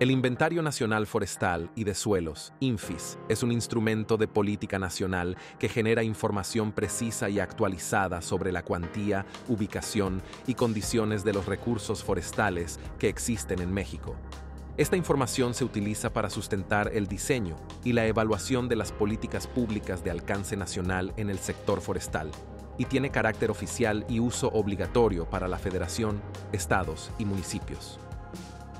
El Inventario Nacional Forestal y de Suelos, INFIS, es un instrumento de política nacional que genera información precisa y actualizada sobre la cuantía, ubicación y condiciones de los recursos forestales que existen en México. Esta información se utiliza para sustentar el diseño y la evaluación de las políticas públicas de alcance nacional en el sector forestal y tiene carácter oficial y uso obligatorio para la Federación, estados y municipios.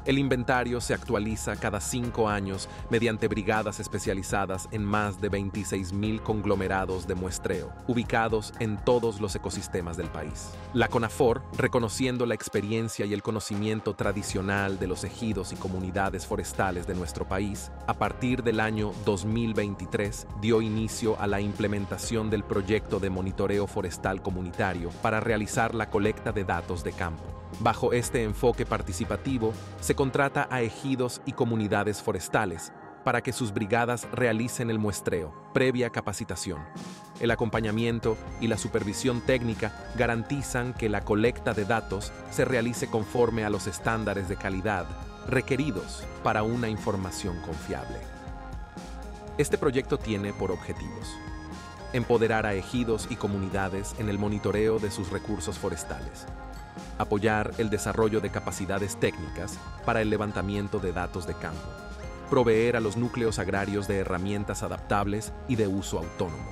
El inventario se actualiza cada cinco años mediante brigadas especializadas en más de 26.000 conglomerados de muestreo, ubicados en todos los ecosistemas del país. La CONAFOR, reconociendo la experiencia y el conocimiento tradicional de los ejidos y comunidades forestales de nuestro país, a partir del año 2023 dio inicio a la implementación del proyecto de monitoreo forestal comunitario para realizar la colecta de datos de campo. Bajo este enfoque participativo, se contrata a ejidos y comunidades forestales para que sus brigadas realicen el muestreo, previa capacitación. El acompañamiento y la supervisión técnica garantizan que la colecta de datos se realice conforme a los estándares de calidad requeridos para una información confiable. Este proyecto tiene por objetivos empoderar a ejidos y comunidades en el monitoreo de sus recursos forestales, apoyar el desarrollo de capacidades técnicas para el levantamiento de datos de campo, proveer a los núcleos agrarios de herramientas adaptables y de uso autónomo,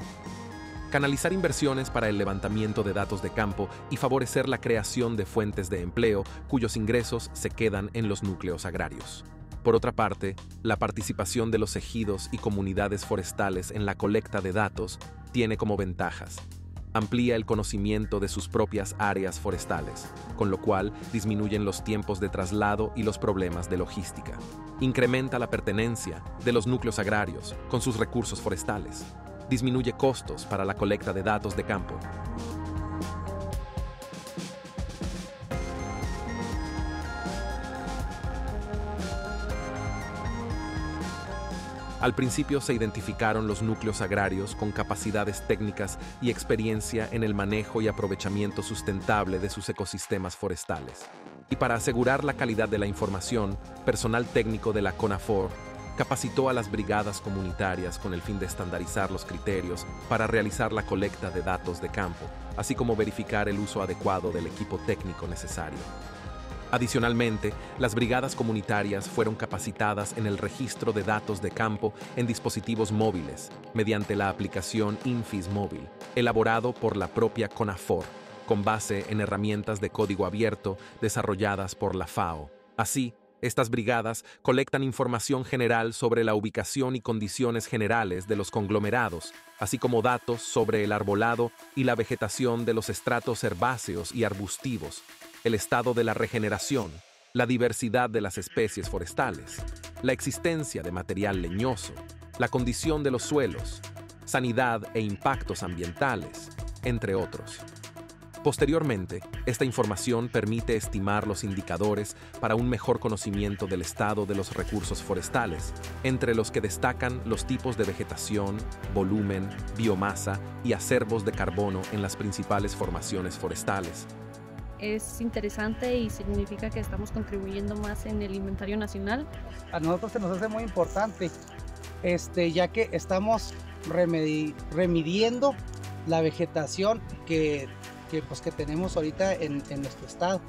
canalizar inversiones para el levantamiento de datos de campo y favorecer la creación de fuentes de empleo cuyos ingresos se quedan en los núcleos agrarios. Por otra parte, la participación de los ejidos y comunidades forestales en la colecta de datos tiene como ventajas amplía el conocimiento de sus propias áreas forestales, con lo cual disminuyen los tiempos de traslado y los problemas de logística. Incrementa la pertenencia de los núcleos agrarios con sus recursos forestales. Disminuye costos para la colecta de datos de campo Al principio se identificaron los núcleos agrarios con capacidades técnicas y experiencia en el manejo y aprovechamiento sustentable de sus ecosistemas forestales. Y para asegurar la calidad de la información, personal técnico de la CONAFOR capacitó a las brigadas comunitarias con el fin de estandarizar los criterios para realizar la colecta de datos de campo, así como verificar el uso adecuado del equipo técnico necesario. Adicionalmente, las brigadas comunitarias fueron capacitadas en el registro de datos de campo en dispositivos móviles mediante la aplicación Infis Móvil, elaborado por la propia CONAFOR, con base en herramientas de código abierto desarrolladas por la FAO. Así, estas brigadas colectan información general sobre la ubicación y condiciones generales de los conglomerados, así como datos sobre el arbolado y la vegetación de los estratos herbáceos y arbustivos, el estado de la regeneración, la diversidad de las especies forestales, la existencia de material leñoso, la condición de los suelos, sanidad e impactos ambientales, entre otros. Posteriormente, esta información permite estimar los indicadores para un mejor conocimiento del estado de los recursos forestales, entre los que destacan los tipos de vegetación, volumen, biomasa y acervos de carbono en las principales formaciones forestales, es interesante y significa que estamos contribuyendo más en el inventario nacional. A nosotros se nos hace muy importante, este, ya que estamos remediando la vegetación que, que, pues, que tenemos ahorita en, en, nuestro estado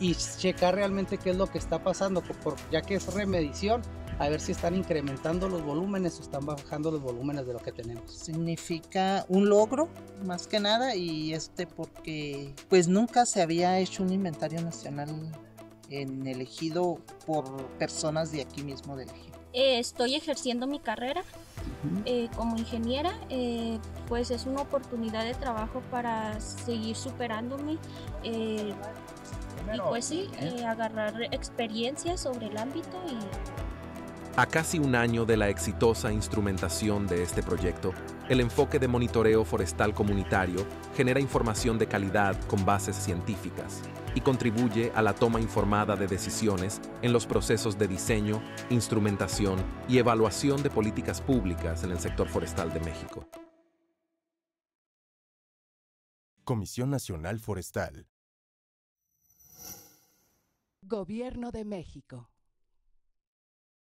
y checar realmente qué es lo que está pasando, por, ya que es remedición, a ver si están incrementando los volúmenes o están bajando los volúmenes de lo que tenemos. Significa un logro, más que nada, y este porque pues nunca se había hecho un inventario nacional en elegido por personas de aquí mismo del ejido. Eh, estoy ejerciendo mi carrera eh, como ingeniera, eh, pues es una oportunidad de trabajo para seguir superándome y pues sí, agarrar experiencia sobre el ámbito y a casi un año de la exitosa instrumentación de este proyecto, el enfoque de monitoreo forestal comunitario genera información de calidad con bases científicas y contribuye a la toma informada de decisiones en los procesos de diseño, instrumentación y evaluación de políticas públicas en el sector forestal de México. Comisión Nacional Forestal. Gobierno de México.